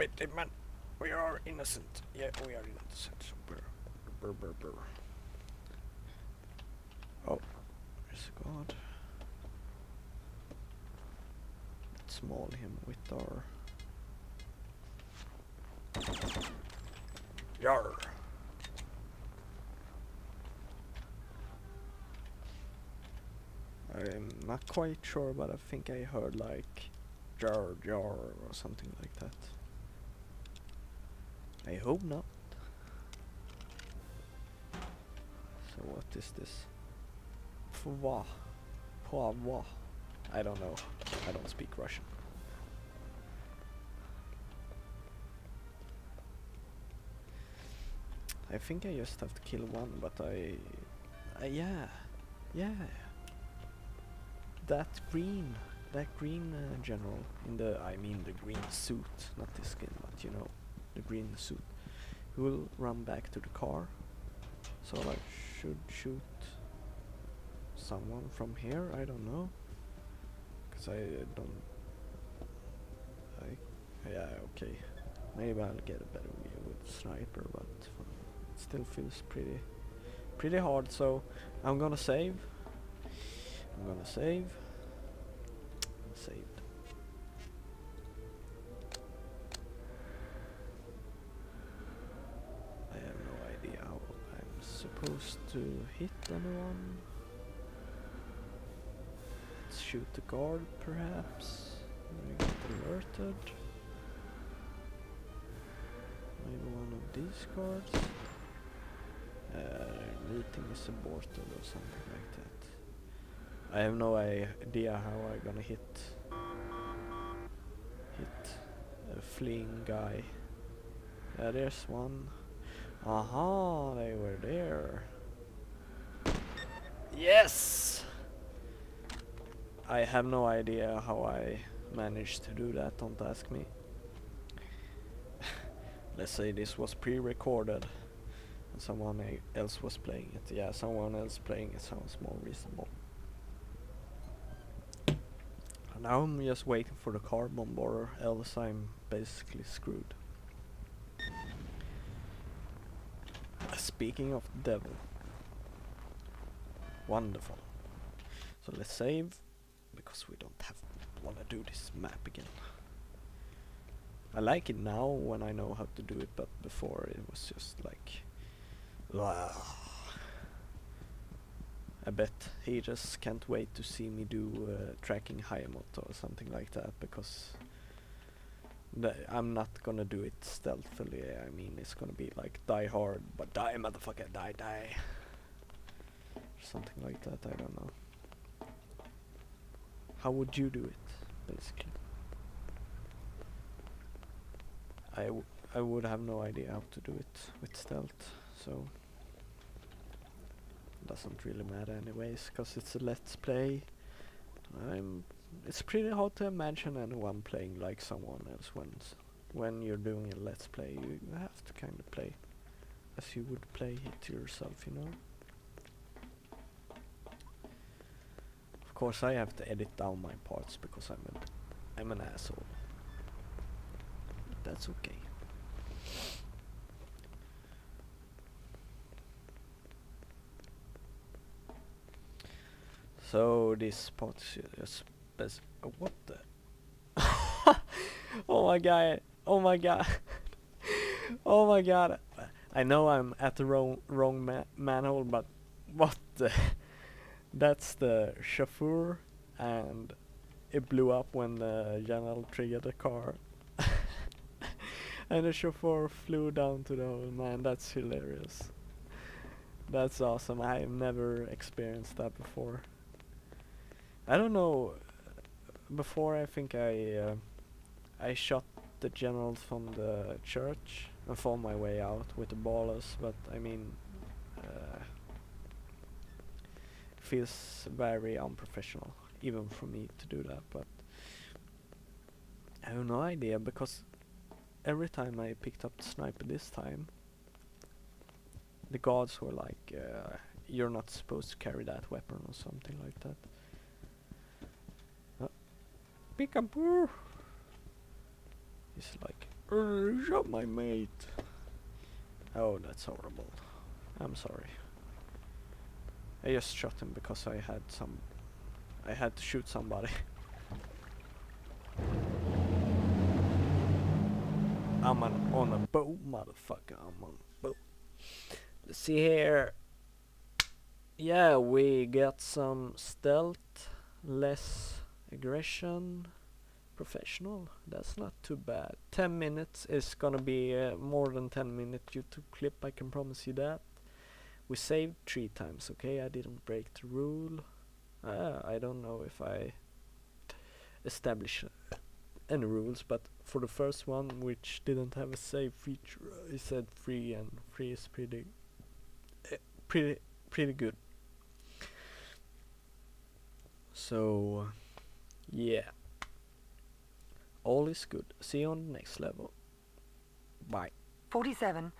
pity, man. We are innocent. Yeah, we are innocent. Brr, brr, brr. Oh, there's a god. Let's maul him with our... Yar! I'm not quite sure, but I think I heard like jar jar or something like that. I hope not. So what is this? Pwa. Pwa. I don't know. I don't speak Russian. I think I just have to kill one, but I... Uh, yeah. Yeah. That green. That green uh, general in the... I mean the green suit. Not the skin, but you know. The green suit. He will run back to the car. So I should shoot someone from here? I don't know. Cause I uh, don't... I... Yeah, okay. Maybe I'll get a better view with sniper, but it still feels pretty... Pretty hard, so I'm gonna save. I'm gonna save. Supposed to hit anyone. Let's shoot the guard, perhaps. We get alerted. Maybe one of these guards. Uh, meeting is aborted or something like that. I have no idea how I'm gonna hit hit a fleeing guy. Yeah, there's one. Aha, they were there. Yes! I have no idea how I managed to do that, don't ask me. Let's say this was pre-recorded and someone else was playing it. Yeah, someone else playing it sounds more reasonable. And now I'm just waiting for the car bomb or else I'm basically screwed. Speaking of the devil. Wonderful. So let's save because we don't have wanna do this map again. I like it now when I know how to do it, but before it was just like Wow. I bet he just can't wait to see me do uh, tracking Hayamoto or something like that because I'm not gonna do it stealthily. I mean, it's gonna be like die hard, but die, motherfucker, die, die. Something like that. I don't know. How would you do it, basically? I, I would have no idea how to do it with stealth, so doesn't really matter anyways, cause it's a let's play. I'm. It's pretty hard to imagine anyone playing like someone else when when you're doing a let's play. You, you have to kind of play as you would play it yourself, you know. Course, I have to edit down my parts because I'm an I'm an asshole. That's okay. So this part is uh, what the? oh my god! Oh my god! oh my god! I know I'm at the wrong wrong ma- manhole, but what the? That's the chauffeur, and it blew up when the general triggered the car. and the chauffeur flew down to the hole. Man, that's hilarious. That's awesome. I've never experienced that before. I don't know. Before I think I uh, I shot the general from the church and found my way out with the ballers, but I mean, uh, feels very unprofessional, even for me to do that. But I have no idea because every time I picked up the sniper this time, the guards were like, uh, "You're not supposed to carry that weapon" or something like that. Peekaboo! He's like Uh, shot my mate. Oh, that's horrible. I'm sorry. I just shot him because I had some... I had to shoot somebody. I'm on, on a boat, motherfucker. I'm on a boat. Let's see here. Yeah, we got some stealth, less aggression, professional. That's not too bad. 10 minutes is gonna be uh, more than 10 minute YouTube clip, I can promise you that. We saved three times, okay? I didn't break the rule. Uh, I don't know if I establish uh, any rules, but for the first one, which didn't have a save feature, I said free, and free is pretty, uh, pretty, pretty good. So, yeah, all is good. See you on the next level. Bye. 47.